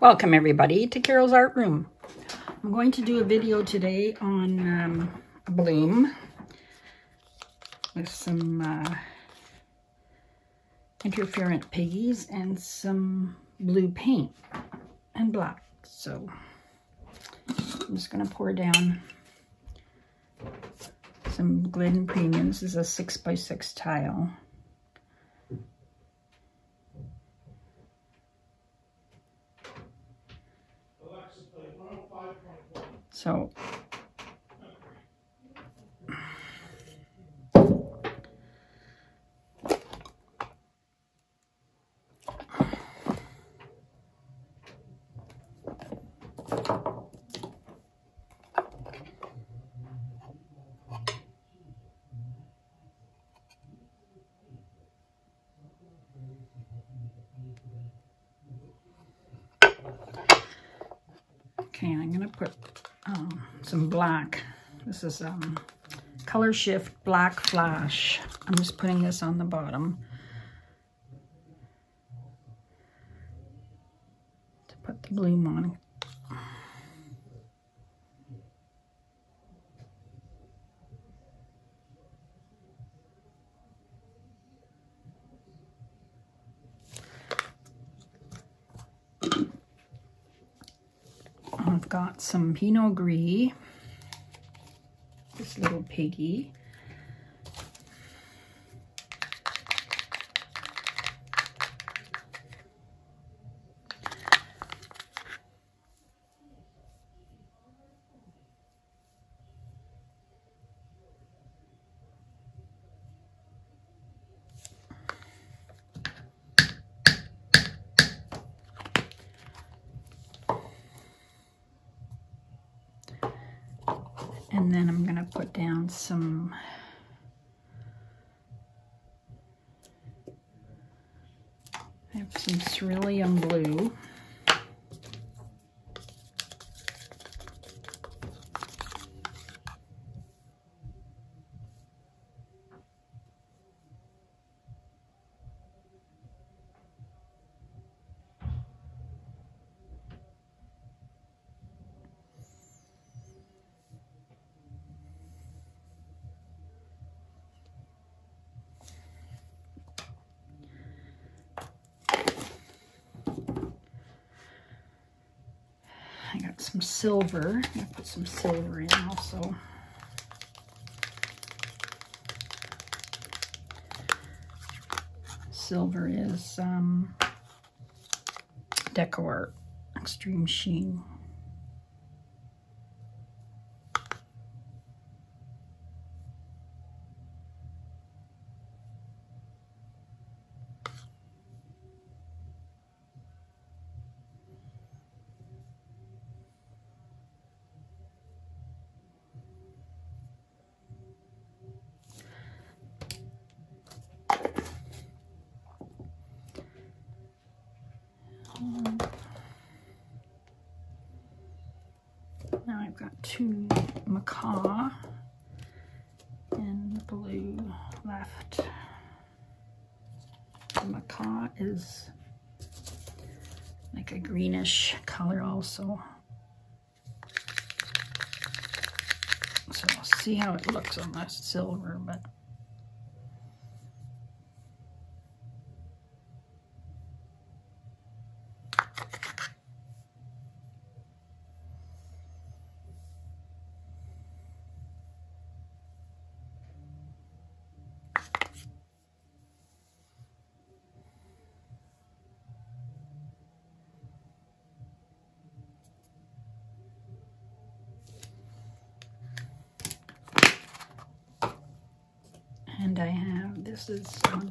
Welcome everybody to Carole's Art Room. I'm going to do a video today on um, Bloom with some uh, interference piggies and some blue paint and black. So I'm just going to pour down some Glidden Premium. This is a 6 by 6 tile. So. Okay, I'm going to put um, some black. This is um, Color Shift Black Flash. I'm just putting this on the bottom. To put the bloom on. I've got some Pinot Gris, this little piggy. And then I'm going to put down some I have some cerulean blue. I some silver. Gonna put some silver in also. Silver is um, Deco Extreme Sheen. Mm. Now I've got two macaw and blue left. The macaw is like a greenish color also. So I'll see how it looks on the silver, but And I have, this is um,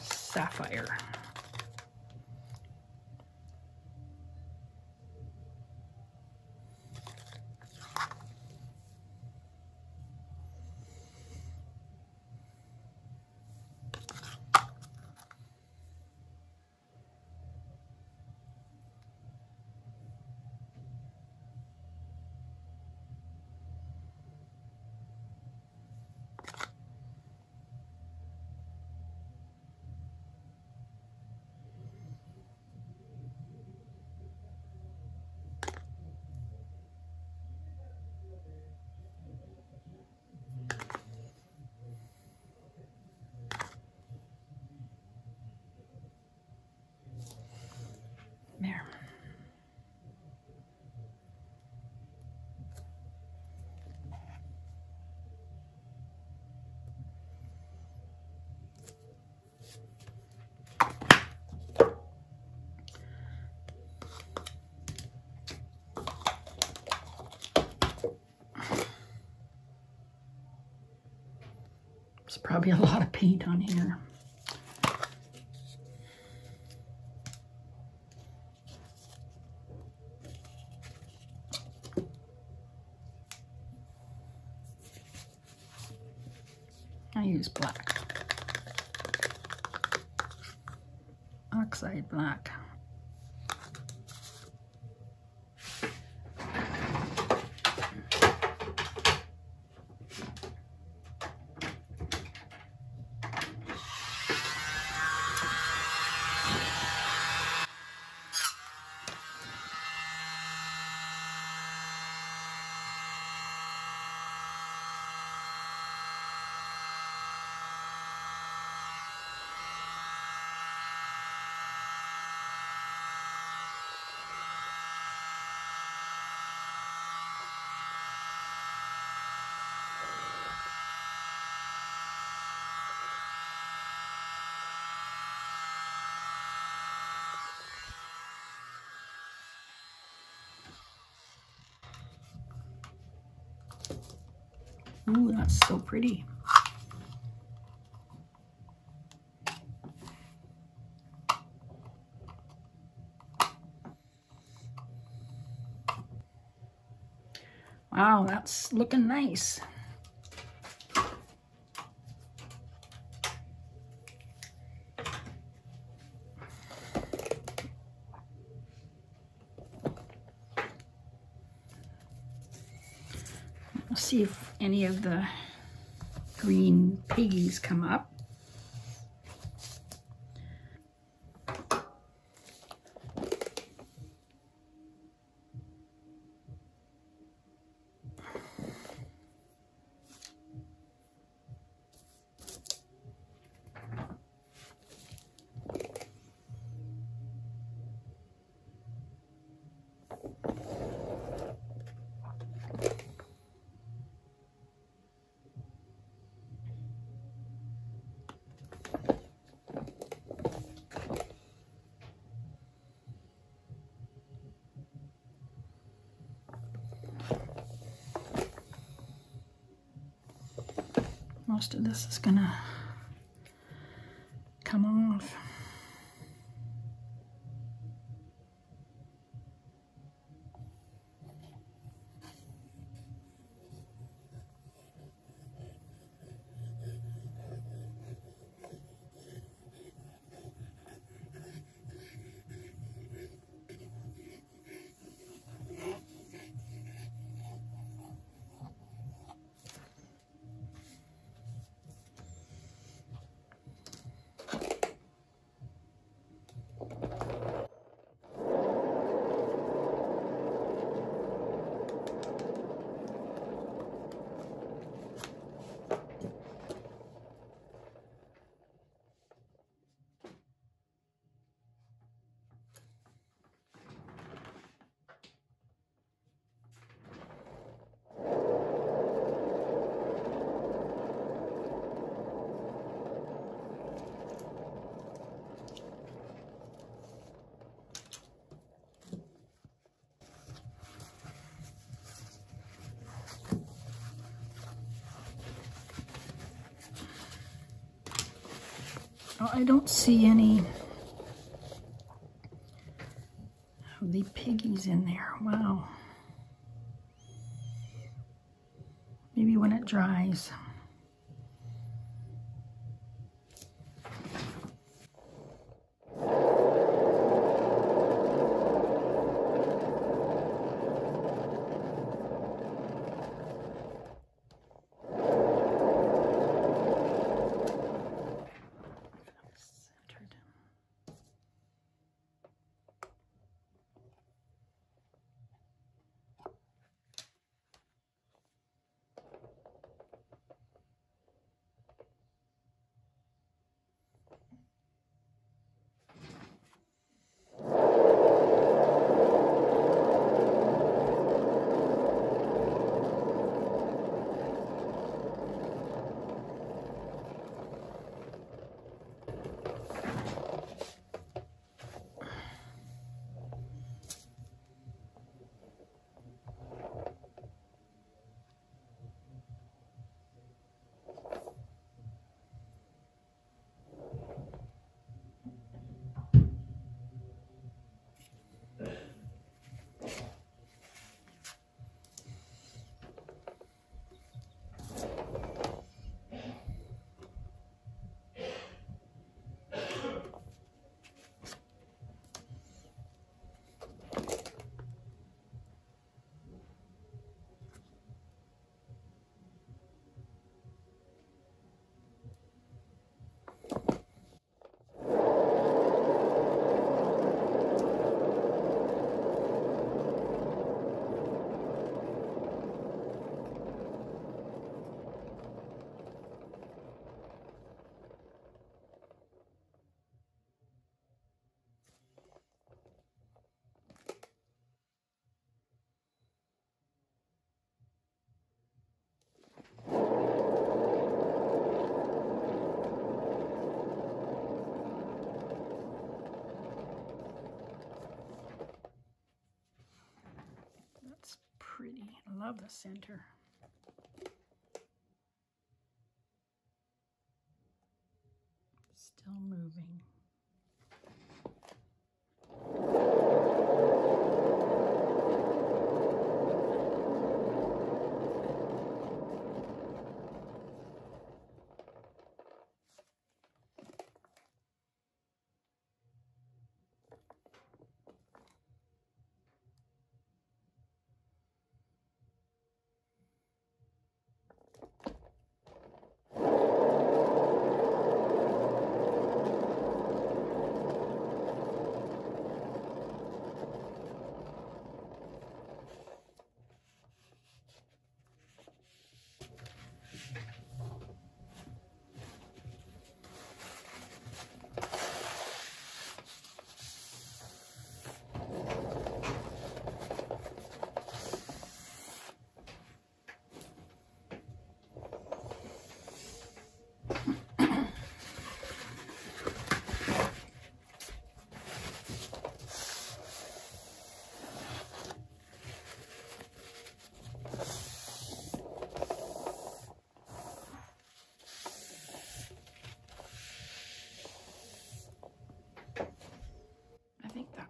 Sapphire. There. There's probably a lot of paint on here. I use black. Oxide black. Ooh, that's so pretty. Wow, that's looking nice. See if any of the green piggies come up. Most of this is gonna Oh, I don't see any of the piggies in there. Wow. Maybe when it dries. Love the center. Still moving.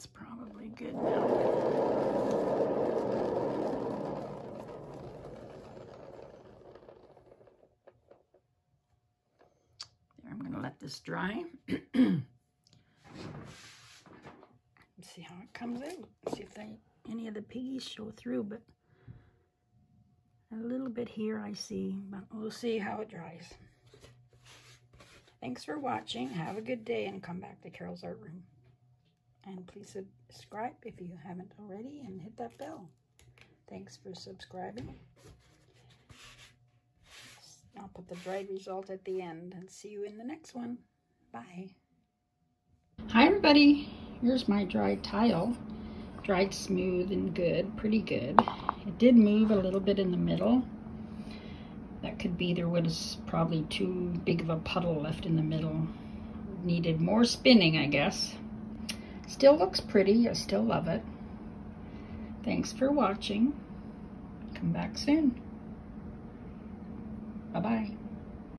that's probably good now. There, I'm going to let this dry. see how it comes out. See if they, any of the piggies show through, but a little bit here I see, but we'll see how it dries. Thanks for watching. Have a good day and come back to Carole's Art Room. And please subscribe if you haven't already and hit that bell. Thanks for subscribing. I'll put the dried result at the end and see you in the next one. Bye. Hi everybody. Here's my dried tile. Dried smooth and good, pretty good. It did move a little bit in the middle. That could be there was probably too big of a puddle left in the middle. Needed more spinning, I guess. Still looks pretty. I still love it. Thanks for watching. Come back soon. Bye-bye.